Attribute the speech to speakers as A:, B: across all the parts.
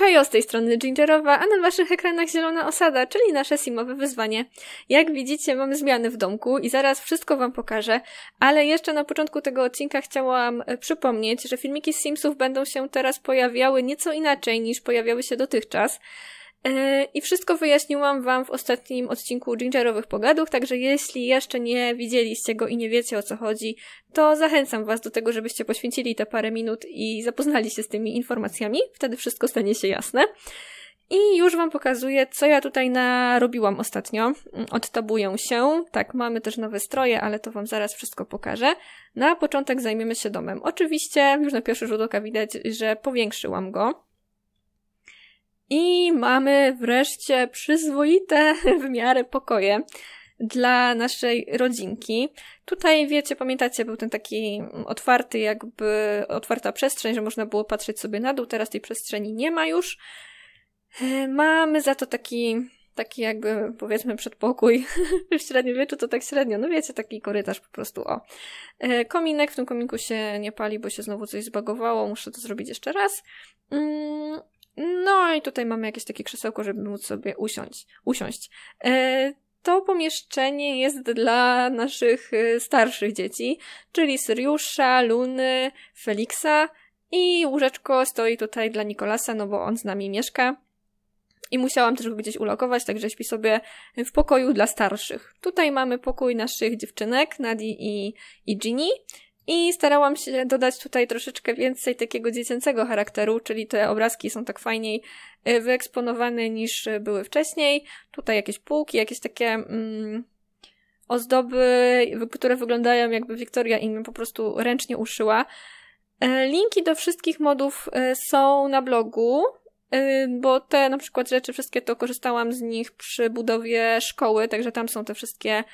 A: hejo, z tej strony Gingerowa, a na waszych ekranach zielona osada, czyli nasze simowe wyzwanie. Jak widzicie, mamy zmiany w domku i zaraz wszystko wam pokażę, ale jeszcze na początku tego odcinka chciałam e, przypomnieć, że filmiki z Simsów będą się teraz pojawiały nieco inaczej niż pojawiały się dotychczas. E, I wszystko wyjaśniłam Wam w ostatnim odcinku Gingerowych Pogadów, także jeśli jeszcze nie widzieliście go i nie wiecie o co chodzi, to zachęcam Was do tego, żebyście poświęcili te parę minut i zapoznali się z tymi informacjami. Wtedy wszystko stanie się jasne. I już Wam pokazuję, co ja tutaj narobiłam ostatnio. Odtabuję się. Tak, mamy też nowe stroje, ale to Wam zaraz wszystko pokażę. Na początek zajmiemy się domem. Oczywiście, już na pierwszy rzut oka widać, że powiększyłam go. I mamy wreszcie przyzwoite w miarę pokoje dla naszej rodzinki. Tutaj, wiecie, pamiętacie, był ten taki otwarty, jakby otwarta przestrzeń, że można było patrzeć sobie na dół. Teraz tej przestrzeni nie ma już. E, mamy za to taki, taki jakby, powiedzmy, przedpokój. w średniowieczu to tak średnio, no wiecie, taki korytarz po prostu, o. E, kominek, w tym kominku się nie pali, bo się znowu coś zbagowało, muszę to zrobić jeszcze raz. No i tutaj mamy jakieś takie krzesełko, żeby móc sobie usiąść. usiąść. E, to pomieszczenie jest dla naszych e, starszych dzieci, czyli Syriusza, Luny, Feliksa i łóżeczko stoi tutaj dla Nikolasa, no bo on z nami mieszka. I musiałam też go gdzieś ulokować, także śpi sobie w pokoju dla starszych. Tutaj mamy pokój naszych dziewczynek, Nadi i, i Ginny. I starałam się dodać tutaj troszeczkę więcej takiego dziecięcego charakteru, czyli te obrazki są tak fajniej e, wyeksponowane niż były wcześniej. Tutaj jakieś półki, jakieś takie mm, ozdoby, które wyglądają jakby Wiktoria im po prostu ręcznie uszyła. E, linki do wszystkich modów e, są na blogu, bo te na przykład rzeczy wszystkie to korzystałam z nich przy budowie szkoły, także tam są te wszystkie E,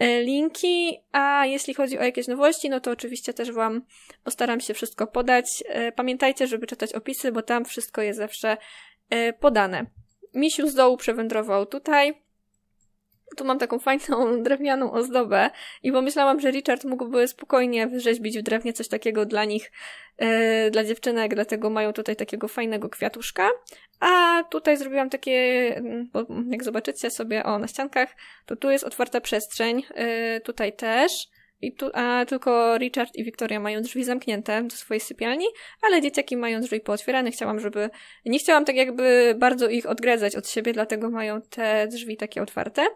A: linki, a jeśli chodzi o jakieś nowości, no to oczywiście też Wam postaram się wszystko podać. E, pamiętajcie, żeby czytać opisy, bo tam wszystko jest zawsze e, podane. Misiu z dołu przewędrował tutaj. Tu mam taką fajną drewnianą ozdobę i pomyślałam, że Richard mógłby spokojnie wyrzeźbić w drewnie coś takiego dla nich, yy, dla dziewczynek, dlatego mają tutaj takiego fajnego kwiatuszka. A tutaj zrobiłam takie, mm, bo jak zobaczycie sobie, o, na ściankach, to tu jest otwarta przestrzeń, yy, tutaj też. I tu, a tylko Richard i Victoria mają drzwi zamknięte do swojej sypialni, ale dzieciaki mają drzwi pootwierane. Chciałam, żeby. Nie chciałam tak jakby bardzo ich odgradzać od siebie, dlatego mają te drzwi takie otwarte.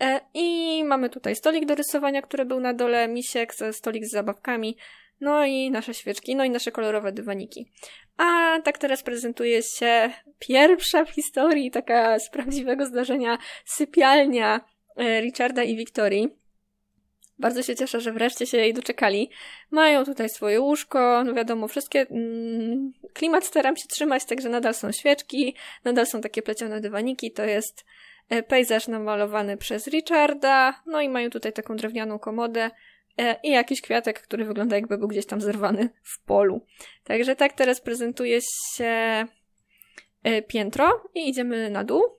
A: E, I mamy tutaj stolik do rysowania, który był na dole, misiek, stolik z zabawkami, no i nasze świeczki, no i nasze kolorowe dywaniki. A tak teraz prezentuje się pierwsza w historii taka z prawdziwego zdarzenia sypialnia e, Richarda i Wiktorii. Bardzo się cieszę, że wreszcie się jej doczekali. Mają tutaj swoje łóżko, no wiadomo, wszystkie. Mm, klimat staram się trzymać, także nadal są świeczki, nadal są takie plecione dywaniki. To jest pejzaż namalowany przez Richarda. No i mają tutaj taką drewnianą komodę e, i jakiś kwiatek, który wygląda jakby był gdzieś tam zerwany w polu. Także tak teraz prezentuje się e, piętro i idziemy na dół.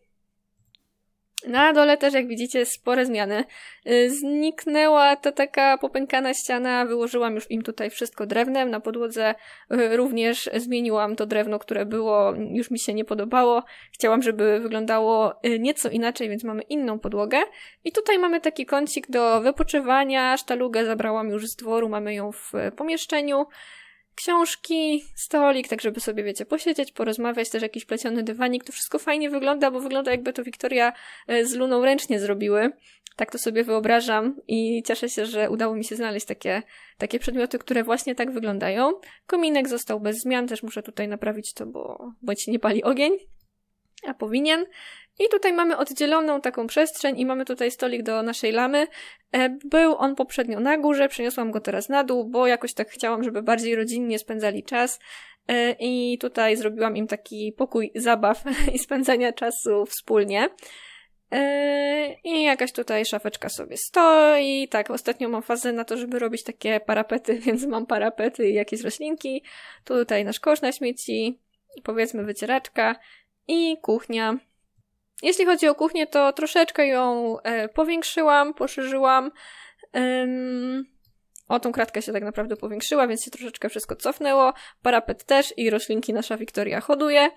A: Na dole też, jak widzicie, spore zmiany. Y, zniknęła ta taka popękana ściana, wyłożyłam już im tutaj wszystko drewnem. Na podłodze y, również zmieniłam to drewno, które było, już mi się nie podobało. Chciałam, żeby wyglądało y, nieco inaczej, więc mamy inną podłogę. I tutaj mamy taki kącik do wypoczywania. Sztalugę zabrałam już z dworu, mamy ją w pomieszczeniu książki, stolik, tak żeby sobie, wiecie, posiedzieć, porozmawiać, też jakiś pleciony dywanik. To wszystko fajnie wygląda, bo wygląda jakby to Wiktoria e, z Luną ręcznie zrobiły. Tak to sobie wyobrażam i cieszę się, że udało mi się znaleźć takie, takie przedmioty, które właśnie tak wyglądają. Kominek został bez zmian, też muszę tutaj naprawić to, bo, ci nie pali ogień a powinien. I tutaj mamy oddzieloną taką przestrzeń i mamy tutaj stolik do naszej lamy. E, był on poprzednio na górze, przeniosłam go teraz na dół, bo jakoś tak chciałam, żeby bardziej rodzinnie spędzali czas. E, I tutaj zrobiłam im taki pokój zabaw i spędzania czasu wspólnie. E, I jakaś tutaj szafeczka sobie stoi. Tak, ostatnio mam fazę na to, żeby robić takie parapety, więc mam parapety i jakieś roślinki. Tutaj nasz kosz na śmieci, powiedzmy wycieraczka i kuchnia. Jeśli chodzi o kuchnię, to troszeczkę ją e, powiększyłam, poszerzyłam. O, tą kratkę się tak naprawdę powiększyła, więc się troszeczkę wszystko cofnęło. Parapet też i roślinki nasza Wiktoria hoduje.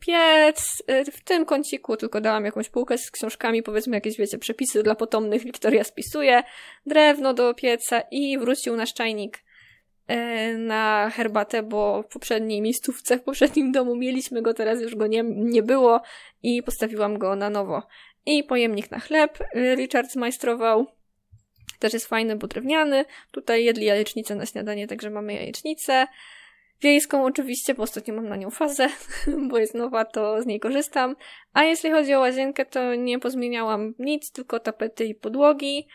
A: Piec, e, w tym kąciku tylko dałam jakąś półkę z książkami, powiedzmy jakieś, wiecie, przepisy dla potomnych Wiktoria spisuje, drewno do pieca i wrócił nasz czajnik na herbatę, bo w poprzedniej miejscówce, w poprzednim domu mieliśmy go, teraz już go nie, nie było i postawiłam go na nowo. I pojemnik na chleb Richard zmajstrował. Też jest fajny, bo drewniany. Tutaj jedli jajecznicę na śniadanie, także mamy jajecznicę. Wiejską oczywiście, bo ostatnio mam na nią fazę, bo jest nowa, to z niej korzystam. A jeśli chodzi o łazienkę, to nie pozmieniałam nic, tylko tapety i podłogi.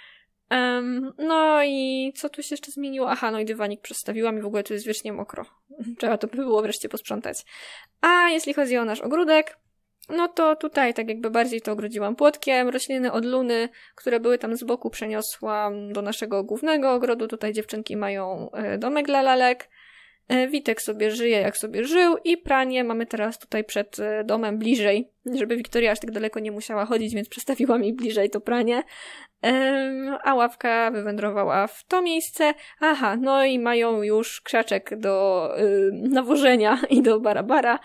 A: Um, no i co tu się jeszcze zmieniło? Aha, no i dywanik przestawiłam i w ogóle tu jest wiecznie mokro. Trzeba to by było wreszcie posprzątać. A jeśli chodzi o nasz ogródek, no to tutaj tak jakby bardziej to ogrodziłam płotkiem. Rośliny od luny, które były tam z boku, przeniosłam do naszego głównego ogrodu. Tutaj dziewczynki mają e, domek dla lalek. E, Witek sobie żyje jak sobie żył i pranie mamy teraz tutaj przed e, domem bliżej, żeby Wiktoria aż tak daleko nie musiała chodzić, więc przestawiłam jej bliżej to pranie. A ławka wywędrowała w to miejsce. Aha, no i mają już krzaczek do nawożenia i do barabara,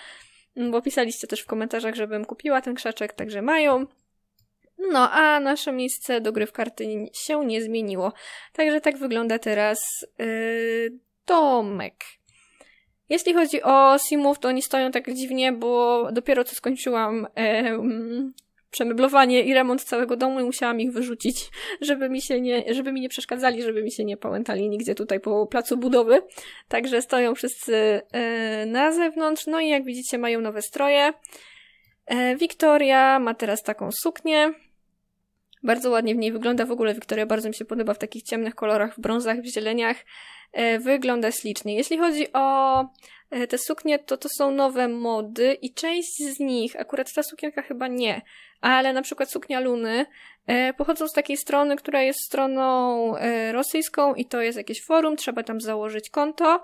A: bo pisaliście też w komentarzach, żebym kupiła ten krzaczek, także mają. No, a nasze miejsce do gry w karty się nie zmieniło. Także tak wygląda teraz yy, domek. Jeśli chodzi o simów, to oni stoją tak dziwnie, bo dopiero co skończyłam e, przemeblowanie i remont całego domu i musiałam ich wyrzucić, żeby mi się nie, żeby mi nie przeszkadzali, żeby mi się nie pałętali nigdzie tutaj po placu budowy. Także stoją wszyscy e, na zewnątrz. No i jak widzicie mają nowe stroje. E, Wiktoria ma teraz taką suknię. Bardzo ładnie w niej wygląda. W ogóle Wiktoria bardzo mi się podoba w takich ciemnych kolorach, w brązach, w zieleniach. E, wygląda ślicznie. Jeśli chodzi o e, te suknie, to to są nowe mody i część z nich, akurat ta sukienka chyba nie, ale na przykład suknia Luny, e, pochodzą z takiej strony, która jest stroną rosyjską i to jest jakieś forum, trzeba tam założyć konto.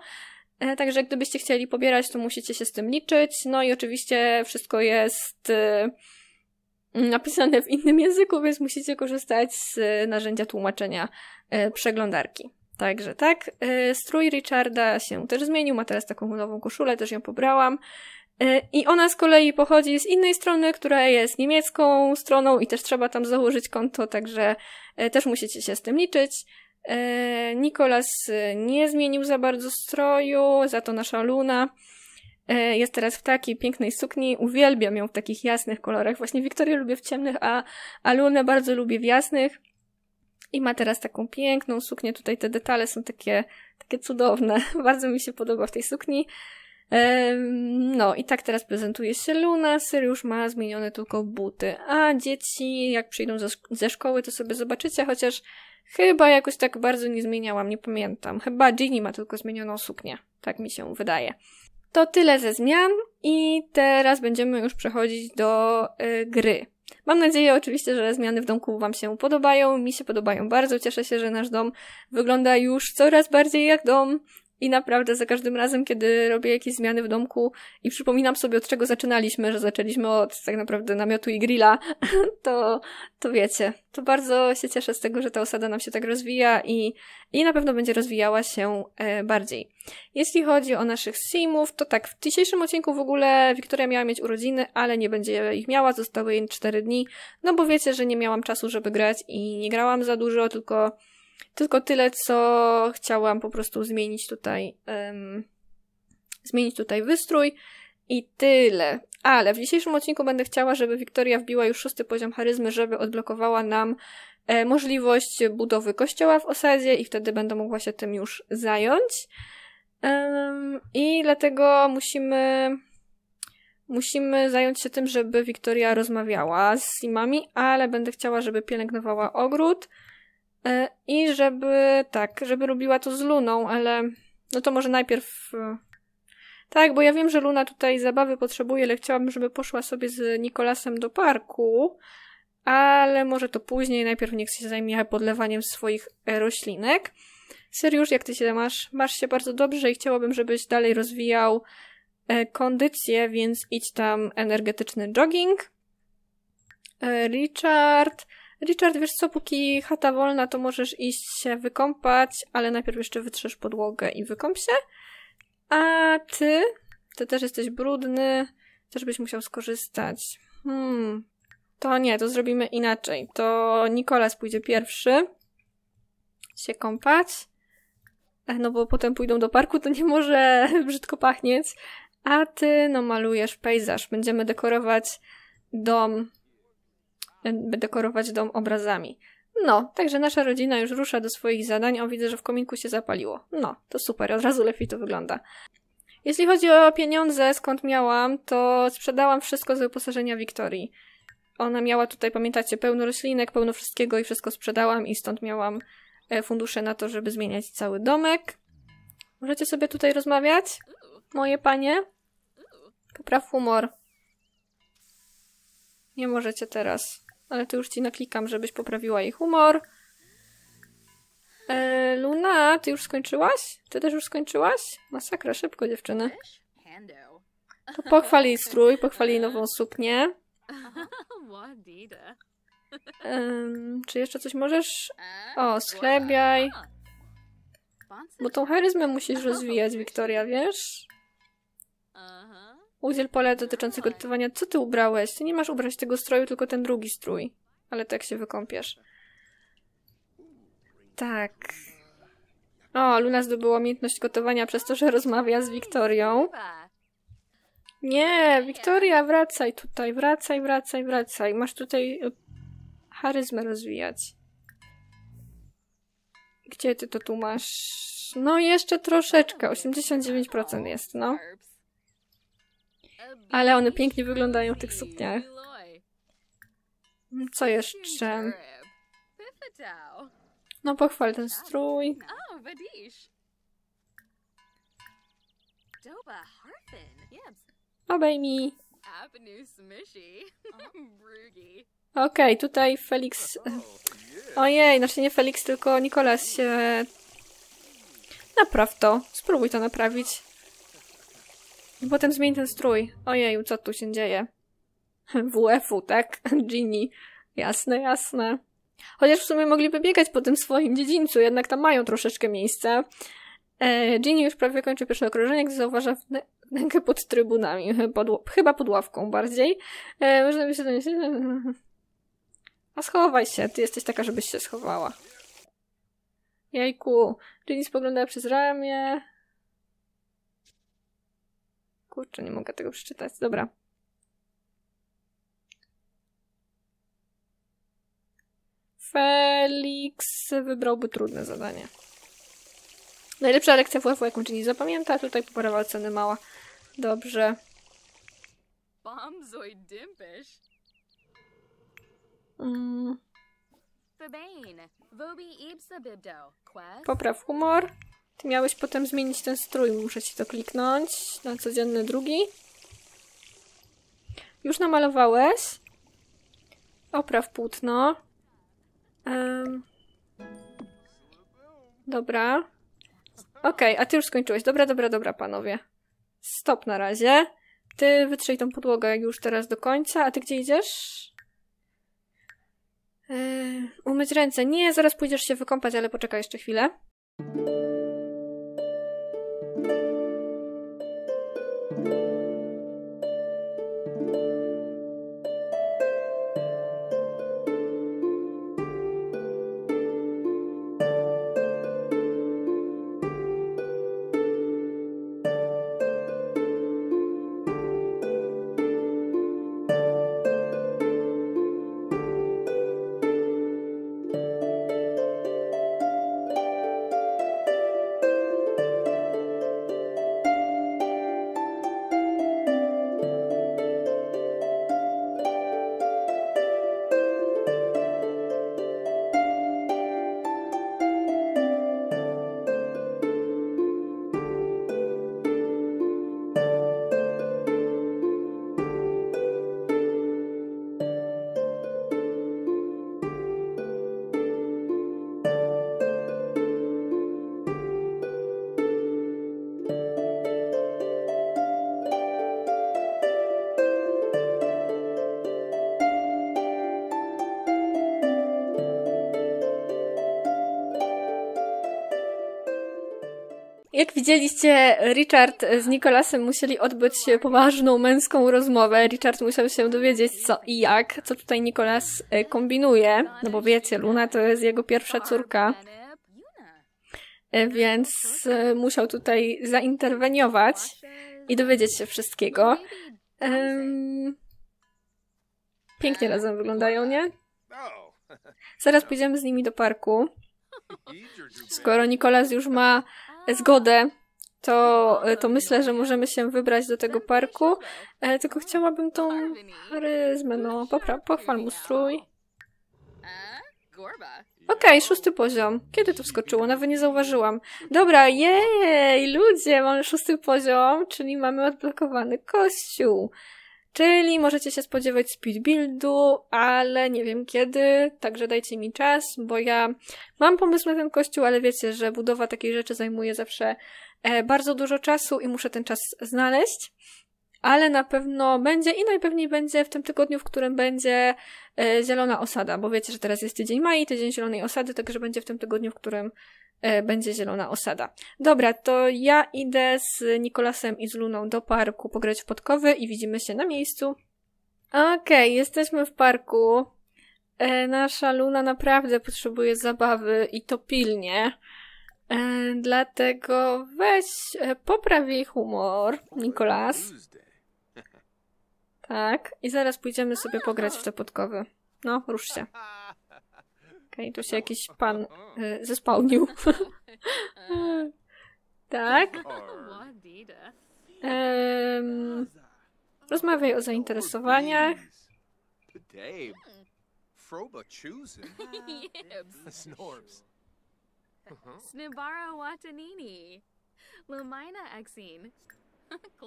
A: Także gdybyście chcieli pobierać, to musicie się z tym liczyć. No i oczywiście wszystko jest napisane w innym języku, więc musicie korzystać z narzędzia tłumaczenia przeglądarki. Także tak. Y, strój Richarda się też zmienił, ma teraz taką nową koszulę, też ją pobrałam. I ona z kolei pochodzi z innej strony, która jest niemiecką stroną i też trzeba tam założyć konto, także też musicie się z tym liczyć. Nikolas nie zmienił za bardzo stroju, za to nasza Luna jest teraz w takiej pięknej sukni. Uwielbiam ją w takich jasnych kolorach. Właśnie Wiktorię lubię w ciemnych, a, a Lunę bardzo lubię w jasnych. I ma teraz taką piękną suknię. Tutaj te detale są takie, takie cudowne. Bardzo mi się podoba w tej sukni. No i tak teraz prezentuje się Luna. Syriusz ma zmienione tylko buty. A dzieci, jak przyjdą ze, ze szkoły, to sobie zobaczycie, chociaż chyba jakoś tak bardzo nie zmieniałam, nie pamiętam. Chyba Ginny ma tylko zmienioną suknię. Tak mi się wydaje. To tyle ze zmian i teraz będziemy już przechodzić do y, gry. Mam nadzieję oczywiście, że zmiany w domku Wam się podobają. Mi się podobają bardzo. Cieszę się, że nasz dom wygląda już coraz bardziej jak dom. I naprawdę za każdym razem, kiedy robię jakieś zmiany w domku i przypominam sobie, od czego zaczynaliśmy, że zaczęliśmy od tak naprawdę namiotu i grilla, to, to wiecie, to bardzo się cieszę z tego, że ta osada nam się tak rozwija i, i na pewno będzie rozwijała się e, bardziej. Jeśli chodzi o naszych simów, to tak, w dzisiejszym odcinku w ogóle Wiktoria miała mieć urodziny, ale nie będzie ich miała, zostały jej 4 dni, no bo wiecie, że nie miałam czasu, żeby grać i nie grałam za dużo, tylko tylko tyle, co chciałam po prostu zmienić tutaj, um, zmienić tutaj wystrój i tyle. Ale w dzisiejszym odcinku będę chciała, żeby Wiktoria wbiła już szósty poziom charyzmy, żeby odblokowała nam e, możliwość budowy kościoła w osadzie i wtedy będę mogła się tym już zająć. Um, I dlatego musimy musimy zająć się tym, żeby Wiktoria rozmawiała z Simami, ale będę chciała, żeby pielęgnowała ogród, I żeby, tak, żeby robiła to z Luną, ale no to może najpierw. E, tak, bo ja wiem, że Luna tutaj zabawy potrzebuje, ale chciałabym, żeby poszła sobie z Nikolasem do parku, ale może to później, najpierw niech się zajmie podlewaniem swoich e, roślinek. Seriusz, jak ty się masz? Masz się bardzo dobrze i chciałabym, żebyś dalej rozwijał kondycję, więc idź tam energetyczny jogging. Richard, Richard, wiesz co, póki chata wolna, to możesz iść się wykąpać, ale najpierw jeszcze wytrzesz podłogę i wykąp się. A ty? Ty też jesteś brudny, też byś musiał skorzystać. Hmm, to nie, to zrobimy inaczej. To Nikolas pójdzie pierwszy się kąpać. No bo potem pójdą do parku, to nie może brzydko pachnieć. A ty, no malujesz pejzaż. Będziemy dekorować dom, dekorować dom obrazami. No, także nasza rodzina już rusza do swoich zadań. O, widzę, że w kominku się zapaliło. No, to super, od razu lepiej to wygląda. Jeśli chodzi o pieniądze, skąd miałam, to sprzedałam wszystko z wyposażenia Wiktorii. Ona miała tutaj, pamiętacie, pełno roślinek, pełno wszystkiego i wszystko sprzedałam i stąd miałam e, fundusze na to, żeby zmieniać cały domek. Możecie sobie tutaj rozmawiać, moje panie? Popraw humor. Nie możecie teraz, ale to już ci naklikam, żebyś poprawiła jej humor. E, Luna, ty już skończyłaś? Ty też już skończyłaś? Masakra, szybko dziewczyny. To pochwal strój, pochwal nową suknię. Um, czy jeszcze coś możesz? O, schlebiaj. Bo tą charyzmę musisz rozwijać, Wiktoria, wiesz? Udziel pole dotyczącego gotowania. Co ty ubrałeś? Ty nie masz ubrać tego stroju, tylko ten drugi strój. Ale tak się wykąpiesz. Tak. O, Luna zdobyła umiejętność gotowania przez to, że rozmawia z Wiktorią. Nie, Wiktoria, wracaj tutaj, wracaj, wracaj, wracaj. Masz tutaj e, charyzmę rozwijać. Gdzie ty to tu masz? No jeszcze troszeczkę, 89% jest, no. Ale one pięknie wyglądają w tych sukniach. Co jeszcze? No pochwal ten strój. Obejmij. Okej, okay, tutaj Felix... Ojej, znaczy nie Felix, tylko Nikolas się... Napraw to. Spróbuj to naprawić. I potem zmień ten strój. Ojeju, co tu się dzieje? WF-u, tak? Ginny. Jasne, jasne. Chociaż w sumie mogliby biegać po tym swoim dziedzińcu, jednak tam mają troszeczkę miejsca. E, Ginny już prawie kończy pierwsze okrążenie, gdy zauważa rękę pod trybunami. Pod, chyba pod ławką bardziej. E, można by się domyślić... A schowaj się, ty jesteś taka, żebyś się schowała. Jajku, Ginny spogląda przez ramię. Kurczę, nie mogę tego przeczytać. Dobra. Felix wybrałby trudne zadanie. Najlepsza lekcja WF, jaką Ginny zapamięta. Tutaj poprawia ceny mała. Dobrze. Mm. Popraw humor. Ty miałeś potem zmienić ten strój. Muszę ci to kliknąć. Na codzienny drugi. Już namalowałeś. Opraw płótno. Um. Dobra. Okej, okay, a ty już skończyłeś. Dobra, dobra, dobra, panowie. Stop na razie. Ty wytrzyj tą podłogę już teraz do końca. A ty gdzie idziesz? Yy, umyć ręce. Nie, zaraz pójdziesz się wykąpać, ale poczekaj jeszcze chwilę. Jak widzieliście, Richard z Nikolasem musieli odbyć poważną męską rozmowę. Richard musiał się dowiedzieć co i jak, co tutaj Nikolas e, kombinuje. No bo wiecie, Luna to jest jego pierwsza córka, e, więc e, musiał tutaj zainterweniować i dowiedzieć się wszystkiego. Pięknie razem wyglądają, nie? Zaraz pójdziemy z nimi do parku. Skoro Nikolas już ma zgodę, to, to myślę, że możemy się wybrać do tego parku. E, tylko chciałabym tą charyzmę, no, popra- pochwal mu strój. Okej, okay, szósty poziom. Kiedy to wskoczyło? Nawet nie zauważyłam. Dobra, jej, ludzie, mamy szósty poziom, czyli mamy odblokowany kościół. Czyli możecie się spodziewać speed buildu, ale nie wiem kiedy, także dajcie mi czas, bo ja mam pomysł na ten kościół, ale wiecie, że budowa takiej rzeczy zajmuje zawsze e, bardzo dużo czasu i muszę ten czas znaleźć. Ale na pewno będzie i najpewniej będzie w tym tygodniu, w którym będzie e, zielona osada, bo wiecie, że teraz jest tydzień maj, tydzień zielonej osady, także będzie w tym tygodniu, w którym E, będzie zielona osada. Dobra, to ja idę z Nikolasem i z Luną do parku pograć w podkowy i widzimy się na miejscu. Okej, okay, jesteśmy w parku. E, nasza Luna naprawdę potrzebuje zabawy i to pilnie. Dlatego weź, popraw jej humor, Nikolas. Tak, i zaraz pójdziemy sobie pograć w te podkowy. No, rusz się. Okej, okay, tu się jakiś pan y, zespałnił. tak. Um, rozmawiaj o zainteresowaniach. Snibara Watanini. Lumina Exine.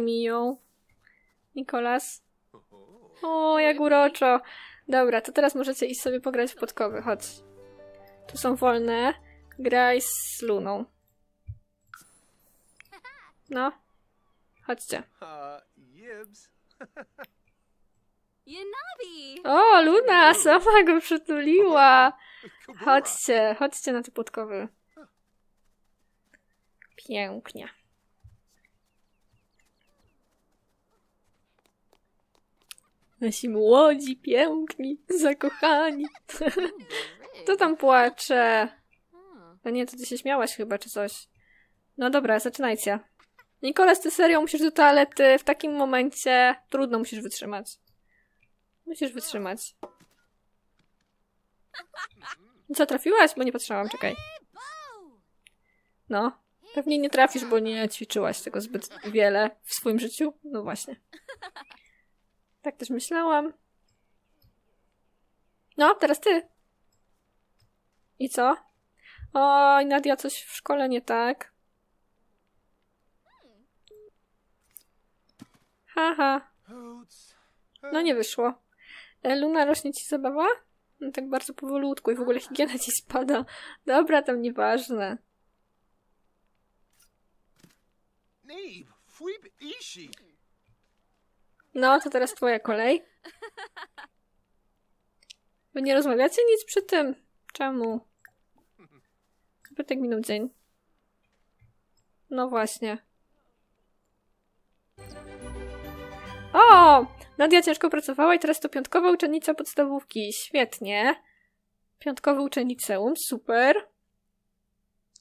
A: Mi ją. Nikolas. O, jak uroczo. Dobra, to teraz możecie iść sobie pograć w podkowy, chodź. Tu są wolne. Graj z Luną. No. Chodźcie. O, Luna sama go przytuliła. Chodźcie, chodźcie na te podkowy. Pięknie. Nasi młodzi, piękni, zakochani. Kto tam płacze? No nie, to ty się śmiałaś chyba, czy coś. No dobra, zaczynajcie. Nikolas, ty serio musisz do toalety w takim momencie. Trudno musisz wytrzymać. Musisz wytrzymać. Co, trafiłaś? Bo nie patrzyłam, czekaj. No. Pewnie nie trafisz, bo nie ćwiczyłaś tego zbyt wiele w swoim życiu. No właśnie. Tak też myślałam. No, teraz ty. I co? Oj, Nadia, coś w szkole nie tak. Haha. No nie wyszło. E, Luna, rośnie ci zabawa? No tak bardzo powolutku i w ogóle higiena ci spada. Dobra, tam nieważne. No, to teraz twoja kolej. Wy nie rozmawiacie nic przy tym? Czemu? Zbytek minął dzień. No właśnie. O! Nadia ciężko pracowała i teraz to piątkowa uczennica podstawówki. Świetnie. Piątkowe uczenniceum, super.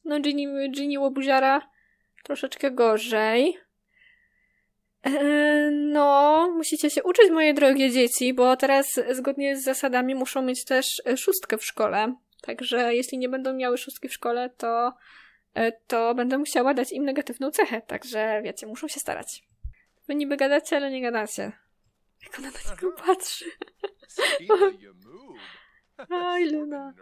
A: No Ginny, Ginny Łobuziara troszeczkę gorzej. Eee, no, musicie się uczyć, moje drogie dzieci, bo teraz zgodnie z zasadami muszą mieć też e, szóstkę w szkole. Także jeśli nie będą miały szóstki w szkole, to, e, to będę musiała dać im negatywną cechę. Także wiecie, muszą się starać. Wy niby gadacie, ale nie gadacie. Jak ona na niego patrzy. Oj, Luna.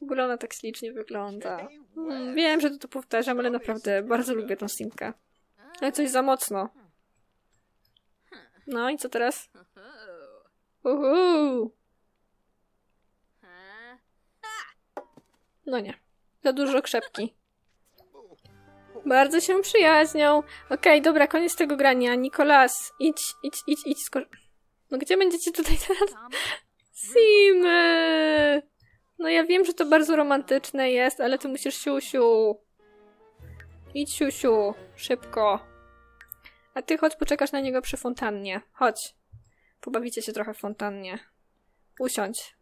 A: W ogóle ona tak ślicznie wygląda. Hmm, wiem, że to, to powtarzam, ale naprawdę bardzo lubię tą simkę. Ale coś za mocno. No i co teraz? Uhu. No nie. Za dużo krzepki. Bardzo się przyjaźnią. Okej, okay, dobra, koniec tego grania. Nikolas, idź, idź, idź, idź. Skor... No gdzie będziecie tutaj teraz? Simy! No ja wiem, że to bardzo romantyczne jest, ale ty musisz siusiu. Idź, siusiu, szybko. A ty chodź, poczekasz na niego przy fontannie. Chodź. Pobawicie się trochę w fontannie. Usiądź.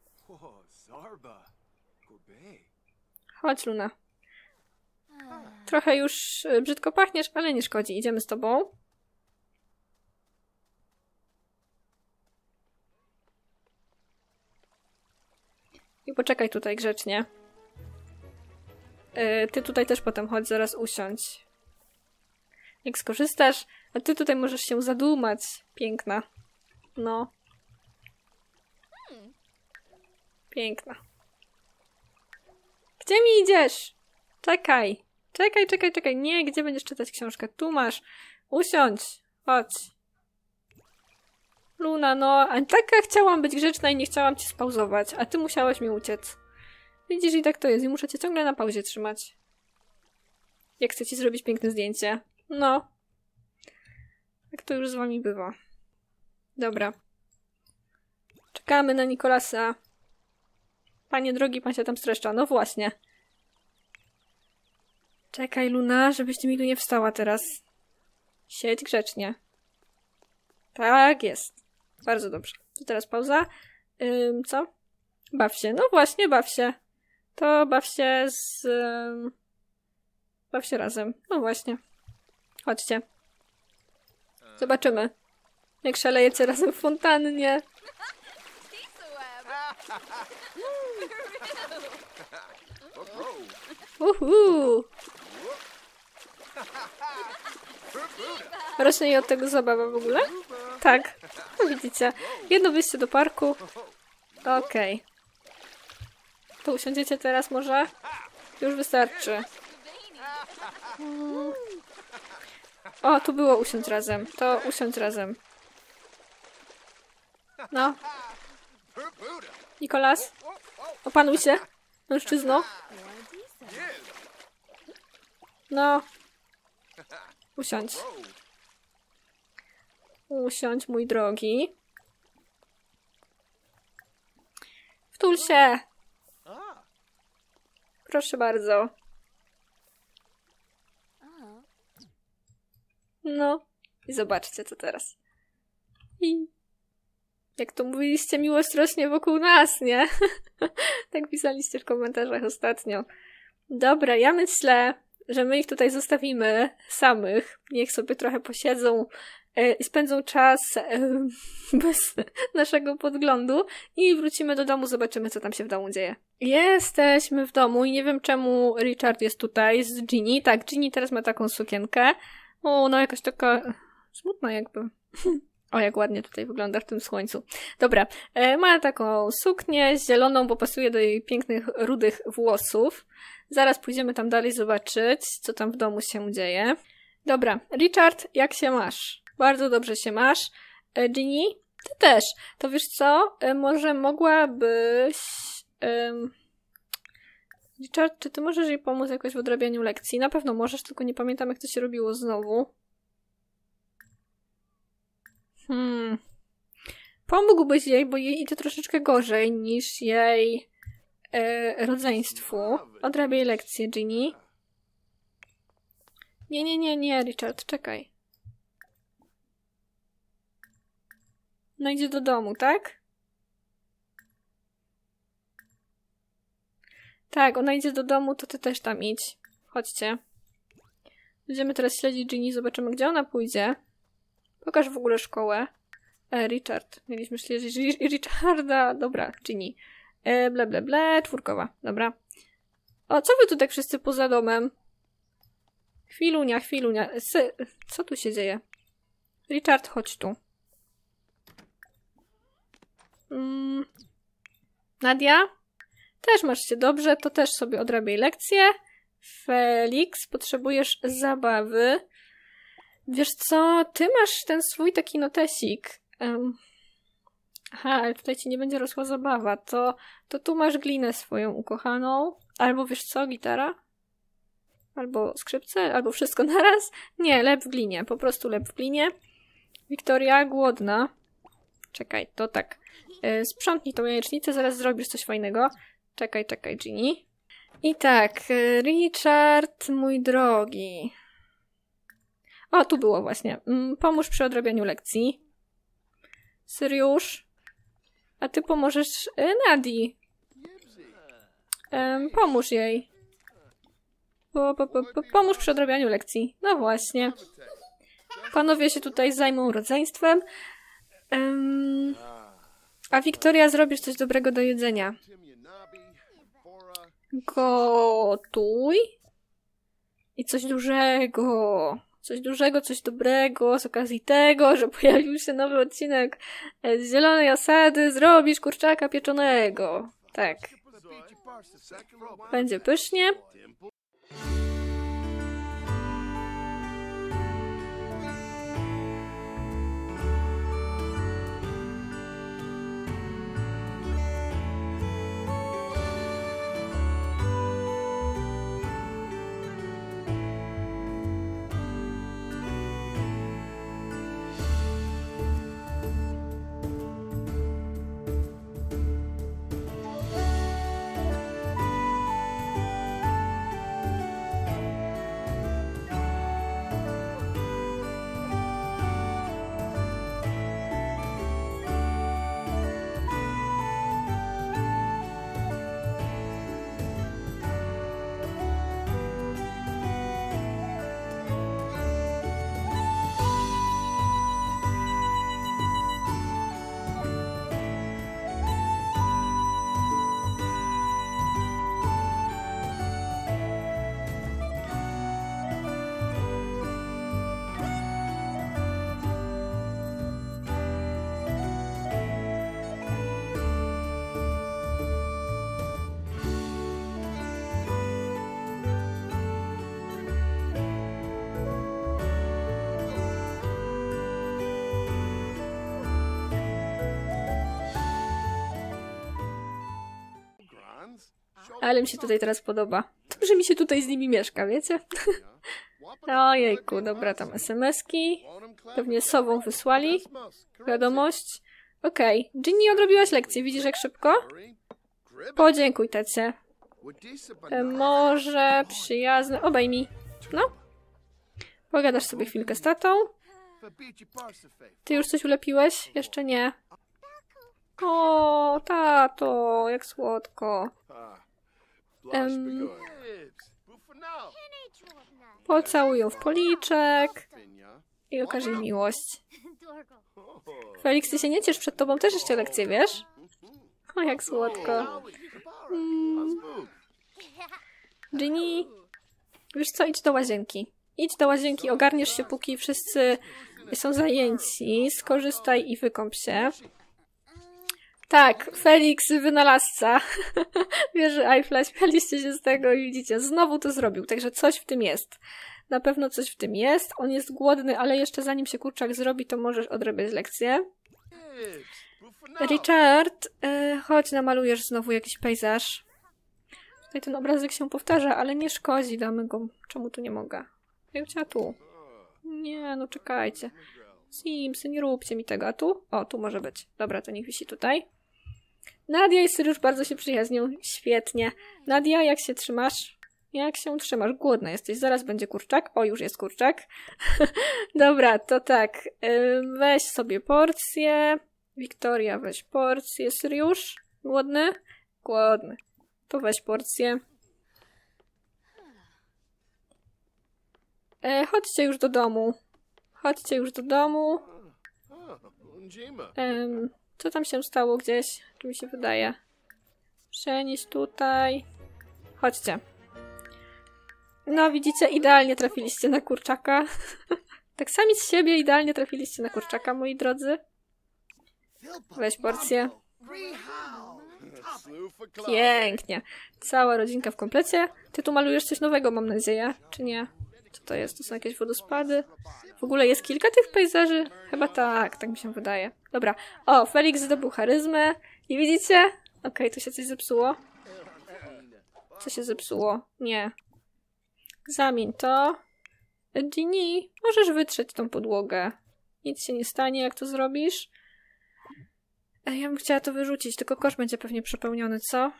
A: Chodź, Luna. Trochę już y, brzydko pachniesz, ale nie szkodzi. Idziemy z tobą. I poczekaj tutaj grzecznie. Y, Ty tutaj też potem chodź, zaraz usiądź. Jak skorzystasz, a ty tutaj możesz się zadumać. Piękna. No. Piękna. Gdzie mi idziesz? Czekaj. Czekaj, czekaj, czekaj. Nie, gdzie będziesz czytać książkę? Tu masz. Usiądź. Chodź. Luna, no, a taka chciałam być grzeczna i nie chciałam ci spauzować, a ty musiałaś mi uciec. Widzisz, i tak to jest i muszę cię ciągle na pauzie trzymać. Jak chcę ci zrobić piękne zdjęcie. No. Tak to już z wami bywa. Dobra. Czekamy na Nikolasa. Panie drogi, pan się tam streszcza. No właśnie. Czekaj, Luna, żebyś ty mi tu nie wstała teraz. Siedź grzecznie. Tak jest. Bardzo dobrze. To teraz pauza. Ym, co? Baw się. No właśnie, baw się. To baw się z... Ym... Baw się razem. No właśnie. Chodźcie. Zobaczymy. Jak szalejecie razem w fontannie. Uhu. Rośnie jej od tego zabawa w ogóle? Tak. No widzicie. Jedno wyjście do parku. Okej. To usiądziecie teraz może? Już wystarczy. O, tu było usiąść razem. To usiądź razem. No. Nikolas? Opanuj się, mężczyzno. No. Usiądź. Usiądź, mój drogi. Wtul się. Proszę bardzo. No. I zobaczcie, co teraz. I... Jak to mówiliście, miłość rośnie wokół nas, nie? tak pisaliście w komentarzach ostatnio. Dobra, ja myślę, że my ich tutaj zostawimy samych. Niech sobie trochę posiedzą e, i spędzą czas e, bez naszego podglądu i wrócimy do domu, zobaczymy, co tam się w domu dzieje. Jesteśmy w domu i nie wiem, czemu Richard jest tutaj z Ginny. Tak, Ginny teraz ma taką sukienkę. O, no jakaś taka smutna jakby. O, jak ładnie tutaj wygląda w tym słońcu. Dobra, e, ma taką suknię zieloną, bo pasuje do jej pięknych, rudych włosów. Zaraz pójdziemy tam dalej zobaczyć, co tam w domu się dzieje. Dobra, Richard, jak się masz? Bardzo dobrze się masz. E, Ginny? Ty też. To wiesz co? E, może mogłabyś... em, Richard, czy ty możesz jej pomóc jakoś w odrabianiu lekcji? Na pewno możesz, tylko nie pamiętam, jak to się robiło znowu. Hmm. Pomógłbyś jej, bo jej idzie troszeczkę gorzej niż jej e, rodzeństwu. Odrabiaj lekcję, Ginny. Nie, nie, nie, nie, Richard, czekaj. No idzie do domu, tak? Tak, ona idzie do domu, to ty też tam idź. Chodźcie. Będziemy teraz śledzić Ginny, zobaczymy, gdzie ona pójdzie. Pokaż w ogóle szkołę. E, Richard. Mieliśmy śledzić Ri- Richarda. Dobra, Ginny. E, ble, ble, ble. Czwórkowa. Dobra. O, co wy tu tak wszyscy poza domem? Chwilunia, chwilunia. Sy co tu się dzieje? Richard, chodź tu. Mm. Nadia? Też masz się dobrze, to też sobie odrabiaj lekcję. Felix, potrzebujesz zabawy. Wiesz co, ty masz ten swój taki notesik. Em, Aha, ale tutaj ci nie będzie rosła zabawa. To, to tu masz glinę swoją ukochaną. Albo wiesz co, gitara? Albo skrzypce? Albo wszystko naraz? Nie, lep w glinie. Po prostu lep w glinie. Wiktoria, głodna. Czekaj, to tak. E, sprzątnij tą jajecznicę, zaraz zrobisz coś fajnego. Czekaj, czekaj, Ginny. I tak, e, Richard, mój drogi. O, tu było właśnie. Mm, Pomóż przy odrabianiu lekcji. Syriusz. A ty pomożesz e, Nadii. Em, pomóż jej. Po, po, po, po, pomóż przy odrabianiu lekcji. No właśnie. Panowie się tutaj zajmą rodzeństwem. Em, a Wiktoria, zrobisz coś dobrego do jedzenia. Gotuj. I coś dużego. Coś dużego, coś dobrego z okazji tego, że pojawił się nowy odcinek z Zielonej Osady. Zrobisz kurczaka pieczonego. Tak. Będzie pysznie. Ale mi się tutaj teraz podoba. Dobrze mi się tutaj z nimi mieszka, wiecie? Ojejku, dobra, tam SMS-ki. Pewnie sobą wysłali. Wiadomość. Okej. Ginny, odrobiłaś lekcję. Widzisz jak szybko? Podziękuj, tacie. E, Może przyjazne... Obejmij. No. Pogadasz sobie chwilkę z tatą. Ty już coś ulepiłeś? Jeszcze nie. O, tato, jak słodko. Em, pocałuj ją w policzek i okaż jej miłość. Felix, ty się nie ciesz, przed tobą też jeszcze lekcje, wiesz? O, jak słodko. Mm. Ginny, wiesz co, idź do łazienki. Idź do łazienki, ogarniesz się, póki wszyscy są zajęci. Skorzystaj i wykąp się. Tak, Felix, wynalazca. Wieży Eiffla, śmialiście się z tego i widzicie, znowu to zrobił, także coś w tym jest. Na pewno coś w tym jest. On jest głodny, ale jeszcze zanim się kurczak zrobi, to możesz odrabiać lekcję. Richard, y, chodź, namalujesz znowu jakiś pejzaż. Tutaj ten obrazek się powtarza, ale nie szkodzi, damy go. Czemu tu nie mogę? Ja chciała tu. Nie, no czekajcie. Simsy, nie róbcie mi tego. A tu? O, tu może być. Dobra, to niech wisi tutaj. Nadia i Syrusz bardzo się przyjaźnią. Świetnie. Nadia, jak się trzymasz? Jak się trzymasz? Głodna jesteś. Zaraz będzie kurczak. O, już jest kurczak. Dobra, to tak. Weź sobie porcję. Wiktoria, weź porcję. Syriusz? Głodny? Głodny. To weź porcję. E, chodźcie już do domu. Chodźcie już do domu. Em, co tam się stało gdzieś? Tu mi się wydaje. Przenieść tutaj. Chodźcie. No, widzicie, idealnie trafiliście na kurczaka. tak sami z siebie idealnie trafiliście na kurczaka, moi drodzy. Weź porcję. Pięknie. Cała rodzinka w komplecie. Ty tu malujesz coś nowego, mam nadzieję, czy nie? Co to jest? To są jakieś wodospady? W ogóle jest kilka tych pejzaży? Chyba tak, tak mi się wydaje. Dobra. O, Felix zdobył charyzmę. I widzicie? Okej, tu się coś zepsuło. Co się zepsuło? Nie. Zamień to. Ginny, możesz wytrzeć tą podłogę. Nic się nie stanie, jak to zrobisz. Ja bym chciała to wyrzucić, tylko kosz będzie pewnie przepełniony, co?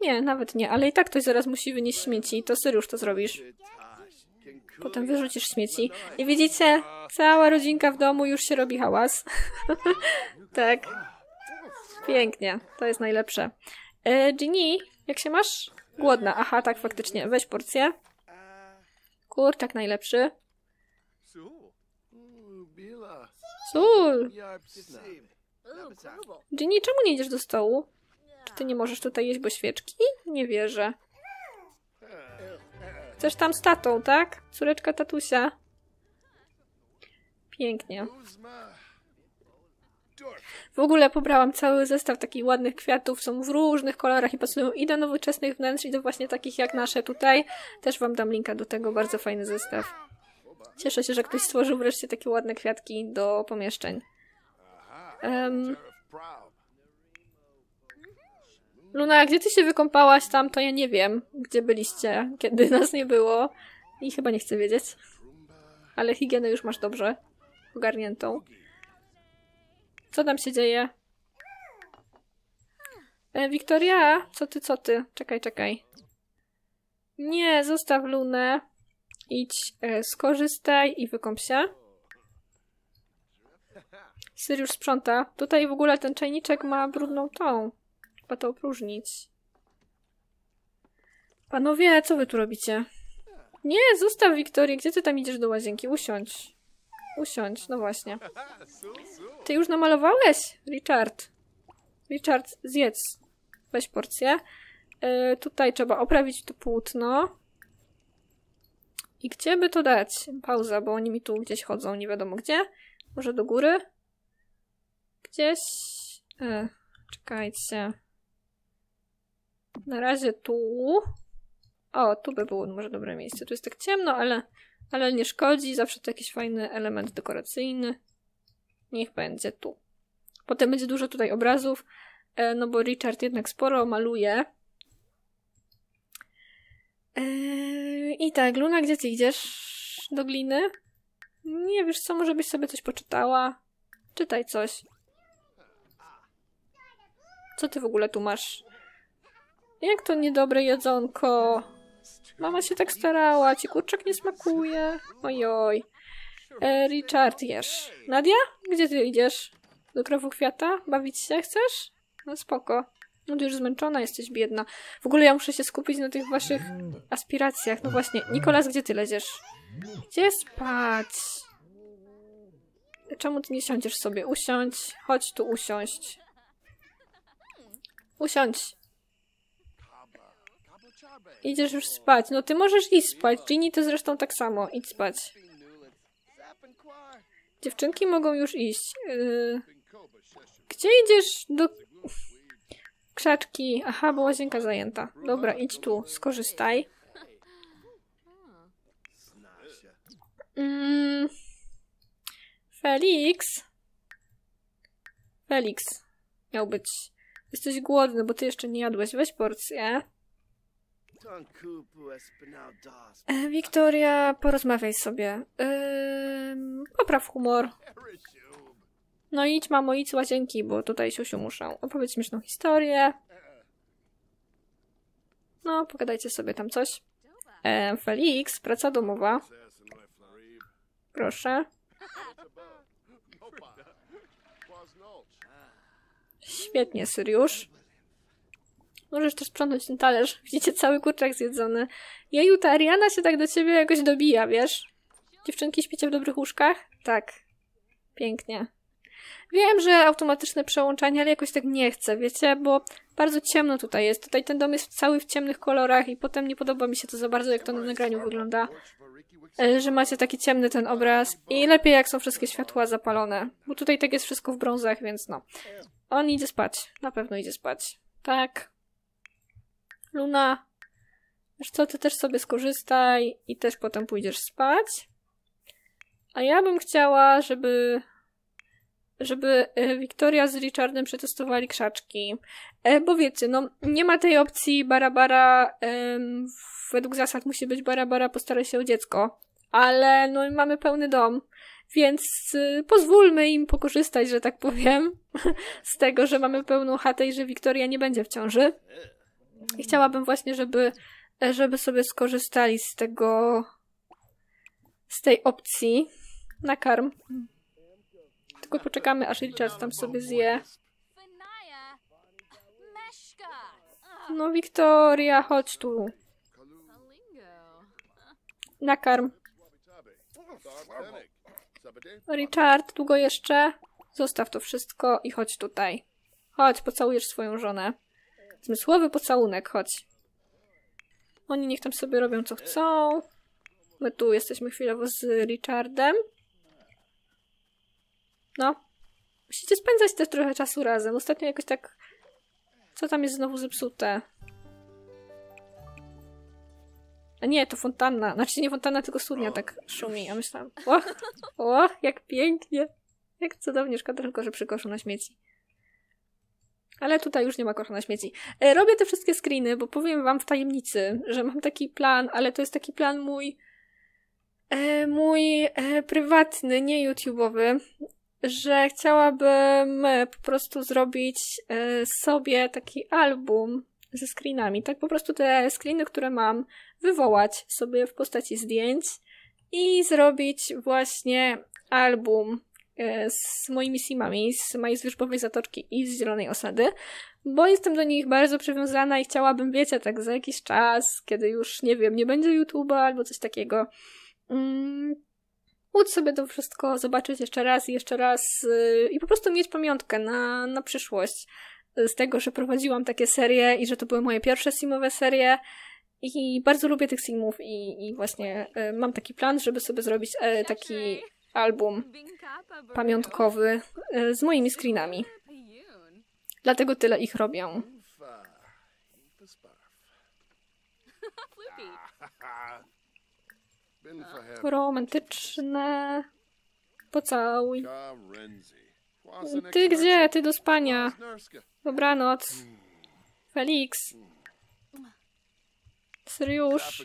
A: Nie, nawet nie, ale i tak ktoś zaraz musi wynieść śmieci, to Syriusz to zrobisz. Potem wyrzucisz śmieci. I widzicie, cała rodzinka w domu już się robi hałas. tak. Pięknie, to jest najlepsze. E, Ginny, jak się masz? Głodna. Aha, tak, faktycznie. Weź porcję. Kurczak najlepszy. Sól! Ginny, czemu nie idziesz do stołu? Czy ty nie możesz tutaj jeść, bo świeczki? Nie wierzę. Chcesz tam z tatą, tak? Córeczka tatusia. Pięknie. W ogóle pobrałam cały zestaw takich ładnych kwiatów, są w różnych kolorach i pasują i do nowoczesnych wnętrz, i do właśnie takich jak nasze tutaj. Też wam dam linka do tego, bardzo fajny zestaw. Cieszę się, że ktoś stworzył wreszcie takie ładne kwiatki do pomieszczeń.
B: Proud.
A: Luna, gdzie ty się wykąpałaś tam, to ja nie wiem, gdzie byliście, kiedy nas nie było. I chyba nie chcę wiedzieć. Ale higienę już masz dobrze ogarniętą. Co tam się dzieje? E, Wiktoria, co ty, co ty? Czekaj, czekaj. Nie, zostaw Lunę. Idź, e, skorzystaj i wykąp się. Syriusz sprząta. Tutaj w ogóle ten czajniczek ma brudną tą. Trzeba to opróżnić. Panowie, co wy tu robicie? Nie, zostaw Wiktorię. Gdzie ty tam idziesz do łazienki? Usiądź. Usiądź, no właśnie. Ty już namalowałeś? Richard. Richard, zjedz. Weź porcję. E, tutaj trzeba oprawić to płótno. I gdzie by to dać? Pauza, bo oni mi tu gdzieś chodzą, nie wiadomo gdzie. Może do góry? Gdzieś... E, czekajcie. Na razie tu. O, tu by było może dobre miejsce. Tu jest tak ciemno, ale, ale nie szkodzi. Zawsze to jakiś fajny element dekoracyjny. Niech będzie tu. Potem będzie dużo tutaj obrazów, e, no bo Richard jednak sporo maluje. E, I tak, Luna, gdzie ty idziesz? Do gliny? Nie, wiesz co, może byś sobie coś poczytała? Czytaj coś. Co ty w ogóle tu masz? Jak to niedobre jedzonko? Mama się tak starała, ci kurczak nie smakuje. Ojoj. E, Richard, jesz. Nadia? Gdzie ty idziesz? Do krowu kwiata? Bawić się chcesz? No spoko. No ty już zmęczona jesteś, biedna. W ogóle ja muszę się skupić na tych waszych aspiracjach. No właśnie. Nikolas, gdzie ty leziesz? Gdzie spać? Czemu ty nie siądziesz sobie? Usiądź. Chodź tu usiąść. Usiądź. Idziesz już spać. No ty możesz iść spać. Ginny to zresztą tak samo. Idź spać. Dziewczynki mogą już iść. Yy, gdzie idziesz do krzaczki? Aha, bo łazienka zajęta. Dobra, idź tu, skorzystaj. Mm. Felix. Felix. Miał być. Jesteś głodny, bo ty jeszcze nie jadłeś. Weź porcję. Wiktoria, porozmawiaj sobie. Ym, popraw humor. No idź, mamo, idź łazienki, bo tutaj siusiu muszą opowiedzieć śmieszną historię. No, pogadajcie sobie tam coś. E, Felix, praca domowa. Proszę. Świetnie, Syriusz. Możesz też sprzątnąć ten talerz. Widzicie, cały kurczak zjedzony. Jeju, ta Ariana się tak do ciebie jakoś dobija, wiesz? Dziewczynki, śpicie w dobrych łóżkach? Tak. Pięknie. Wiem, że automatyczne przełączanie, ale jakoś tak nie chcę, wiecie, bo bardzo ciemno tutaj jest. Tutaj ten dom jest cały w ciemnych kolorach i potem nie podoba mi się to za bardzo, jak to na nagraniu wygląda. E, Że macie taki ciemny ten obraz i lepiej jak są wszystkie światła zapalone, bo tutaj tak jest wszystko w brązach, więc no. On idzie spać. Na pewno idzie spać. Tak. Luna, wiesz co, ty też sobie skorzystaj i też potem pójdziesz spać. A ja bym chciała, żeby żeby e, Wiktoria z Richardem przetestowali krzaczki. E, bo wiecie, no nie ma tej opcji Barabara, em, według zasad musi być Barabara, postaraj się o dziecko. Ale no mamy pełny dom, więc y, pozwólmy im pokorzystać, że tak powiem, z tego, że mamy pełną chatę i że Wiktoria nie będzie w ciąży. I chciałabym właśnie, żeby, żeby sobie skorzystali z tego, z tej opcji. Nakarm. Tylko poczekamy, aż Richard tam sobie zje. No, Wiktoria, chodź tu. Nakarm. Richard, długo jeszcze? Zostaw to wszystko i chodź tutaj. Chodź, pocałujesz swoją żonę. Zmysłowy pocałunek, chodź. Oni niech tam sobie robią co chcą. My tu jesteśmy chwilowo z Richardem. No. Musicie spędzać też trochę czasu razem. Ostatnio jakoś tak... Co tam jest znowu zepsute? A nie, to fontanna. Znaczy nie fontanna, tylko studnia tak szumi. A myślałam, o, o, jak pięknie. Jak cudownie. Szkoda tylko, że przy koszu na śmieci. Ale tutaj już nie ma kosza na śmieci. E, robię te wszystkie screeny, bo powiem wam w tajemnicy, że mam taki plan, ale to jest taki plan mój e, mój e, prywatny, nie YouTube'owy, że chciałabym po prostu zrobić sobie taki album ze screenami. Tak po prostu te screeny, które mam, wywołać sobie w postaci zdjęć i zrobić właśnie album z moimi simami, z mojej zwierzbowej zatoczki i z Zielonej Osady, bo jestem do nich bardzo przywiązana i chciałabym, wiecie, tak za jakiś czas, kiedy już, nie wiem, nie będzie YouTube'a albo coś takiego, mm, móc sobie to wszystko zobaczyć jeszcze raz i jeszcze raz yy, i po prostu mieć pamiątkę na, na przyszłość z tego, że prowadziłam takie serie i że to były moje pierwsze simowe serie. I bardzo lubię tych simów i, i właśnie y, mam taki plan, żeby sobie zrobić e, taki album pamiątkowy y, z moimi screenami. Dlatego tyle ich
B: heaven.
A: Romantyczne. Pocałuj. Ty gdzie? Ty do spania. Dobranoc. Felix.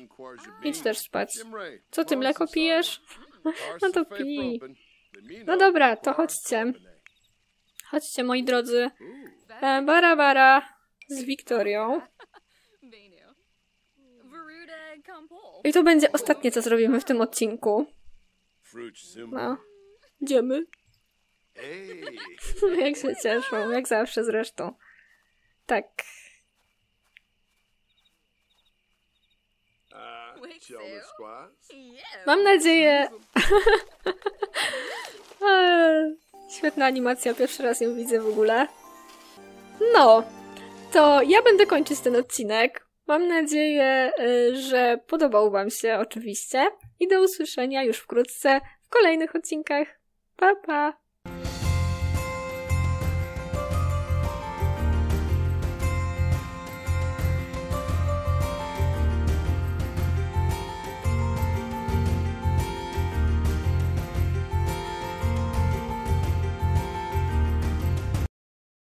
B: Quarja
A: Idź też spać. Co ty, mleko pijesz? No to.
B: Lemino.
A: No dobra, to chodźcie. Chodźcie, moi drodzy. E, bara bara z Wiktorią. I to będzie ostatnie, co zrobimy w tym odcinku. No. Idziemy. Jak się cieszą, jak zawsze zresztą. Tak. Mam nadzieję. Eee, Świetna animacja, pierwszy raz ją widzę w ogóle. No, to ja będę kończyć ten odcinek. Mam nadzieję, y, że podobał Wam się oczywiście. I do usłyszenia już wkrótce w kolejnych odcinkach. Pa, pa!